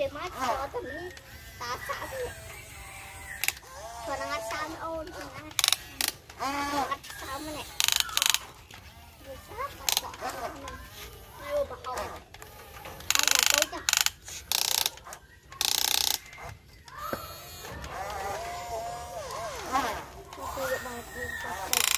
គេមកចូលទៅនេះតាសាក់ទៅគាត់ងាត់សាមអូនគាត់ណាអើអត់សាមម្នាក់យកសាប់បាត់បាត់យកបោហើយដល់ទៅចាអើគឺបាត់ទៅ